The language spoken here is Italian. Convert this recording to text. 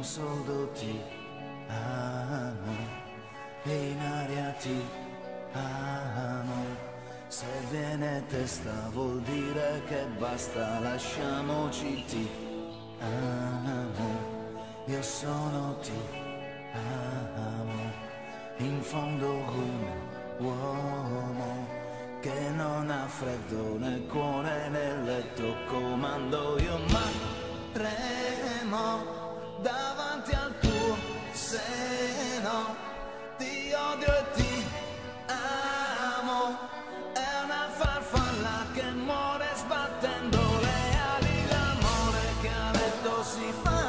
un soldo ti amo e in aria ti amo. Se viene testa vuol dire che basta lasciamoci ti amo. Io sono ti amo in fondo un uomo che non ha freddo nel cuore nel letto comando io ma tremo. see